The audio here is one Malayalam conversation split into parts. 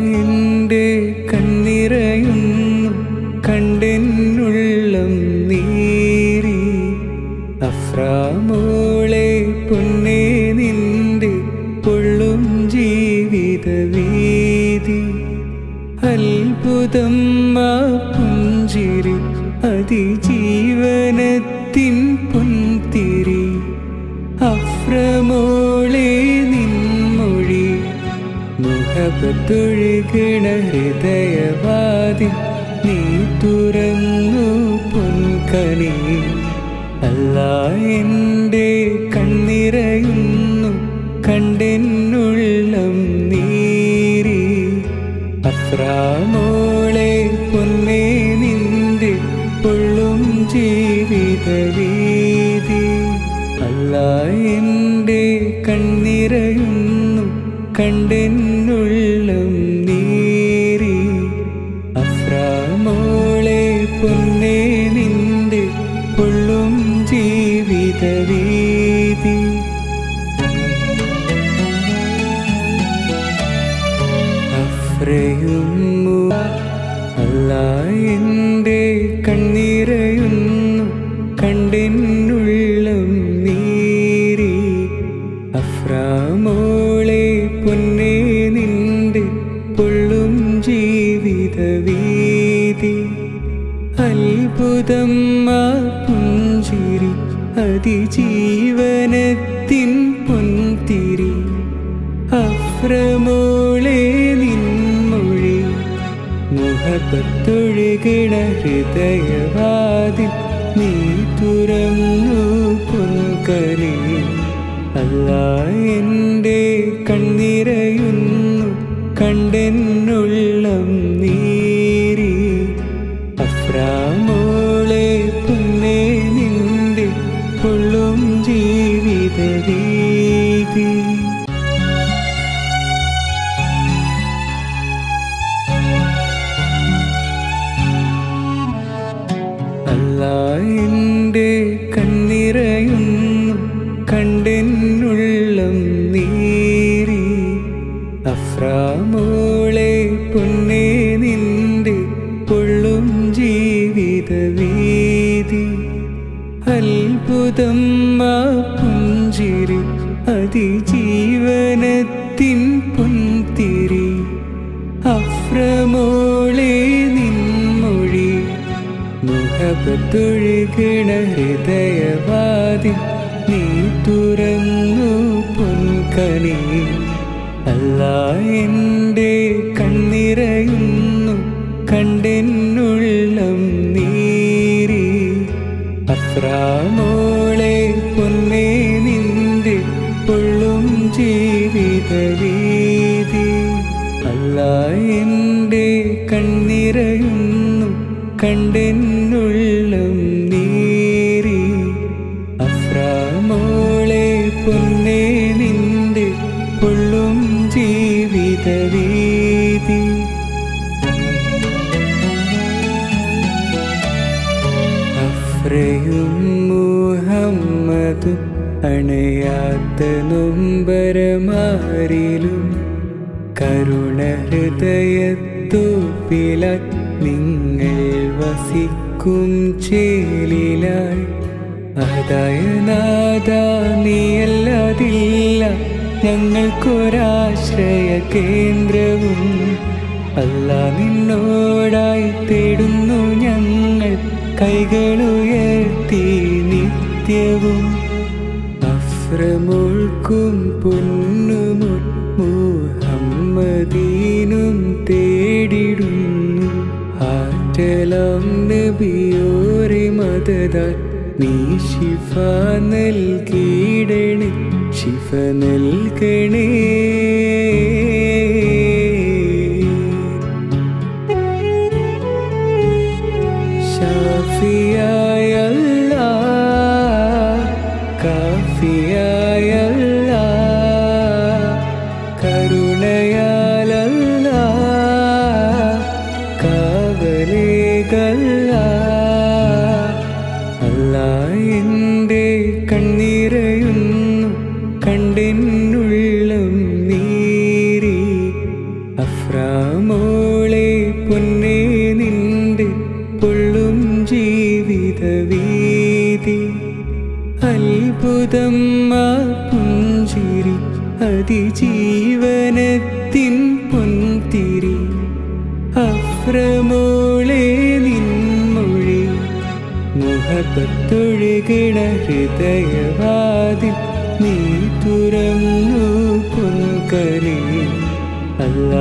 എന്റെ കണ്ണിറയുന്നു കണ്ടെന്നുള്ളം നീരി. അഫ്രാമോളെ പൊന്നേ നിന്റെ പൊള്ളും ജീവിത വീതി. അത്ഭുതം ആ പുഞ്ചിരി അതിജീവനത്തിൻ പുന്തിരി അഫ്രമോളെ മുഖപത്തൊഴുകണ ഹൃദയവാദി നീ തുറന്നു പൊൻകണി അല്ല എന്റെ കണ്ണിറയുന്നു കണ്ടെന്നുള്ളം നീരി. അത്രാമോളെ പൊന്നേ നിന്റെ പൊള്ളും ജീവിത വീതി അല്ല എന്റെ കണ്ണിറയുന്നു കണ്ടെന്നുള്ളം നീരി അഫ്രാമോളെ പൊന്നേ നിന്റെ പൊള്ളും ജീവിത വീതി. അഫ്രയുന്നു അല്ല എന്റെ കണ്ണീരയുന്നു. ജീവിത വീതി അത്ഭുതം ആ പുഞ്ചിരി അതിജീവനത്തിൻ പൊന്തിരി അഫ്രമോളെ നിൻമൊഴി മുഖത്തൊഴുകണ ഹൃദയവാദി നീ തുറന്നു പൊൻകലി അല്ല എന്റെ കണ്ണിറയുന്നു കണ്ടെന്നുള്ളം അഫ്രാമോളെ പൊന്നേ നിന്റെ പൊള്ളും ജീവിത രീതി അല്ല എന്റെ കണ്ണിറയുന്നു കണ്ടെന്നുള്ളം നീരി അഫ്രാമോളെ ആ പുഞ്ചിരി അതിജീവനത്തിൻ പൊൻതിരി. അഫ്രമോളെ നിൻമൊഴി മുഖപത്തൊഴുകണ ഹൃദയവാതി നീ തുറന്നു പൊൻകണി അല്ല എന്റെ കണ്ണിറയുന്നു കണ്ടെന്നുള്ളം നീരി. അഫ്രാമോളെ പൊന്നേ നിന്റെ പൊള്ളും ജീവിത വീതി അല്ല എന്റെ കണ്ണിറയുന്നു കണ്ടെന്നുള്ളം നീരി അഫ്രാമോളെ പൊന്നേ നിന്റെ പൊള്ളും ജീവിത വീതി അഫ്രയും മുഹമ്മദും അണയാത്ത നൊമ്പരമാരിലും കരുണ പില നിങ്ങൾ വസിക്കും ചേലിലായി. അതായനാഥ നീയല്ലാതില്ല. ഞങ്ങൾക്കൊരാശ്രയ കേന്ദ്രവും അല്ല നിന്നോടായി തേടുന്നു ഞങ്ങൾ. കൈകളുയർത്തി നിത്യവും അഫ്രമുൾക്കും പൊന്നുമുഹമ്മദീനും തേടിടുന്നു. ആറ്റലം നബിയോരെ മതദ നീ ശിഫ നൽകിയിടണേ ശിഫ നൽകണേ. എന്റെ കണ്ണീരയുന്നു കണ്ടെന്നുള്ളം നീരി. അഫ്രാമോളെ പൊന്നെ നിന്റെ പൊള്ളും ജീവിത വീതി. അത്ഭുതം ആ പുഞ്ചിരി അതിജീവനത്തിൽ മുഹബത്തൊഴുകിണ ഹൃദയവാതിൽ നീ തുറന്നു പുൽക്കലി. അല്ല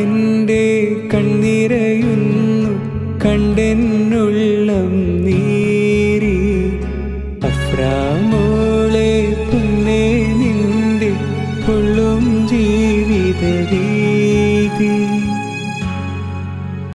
എന്റെ കണ്ണിരയുന്നു കണ്ടെന്നുള്ളം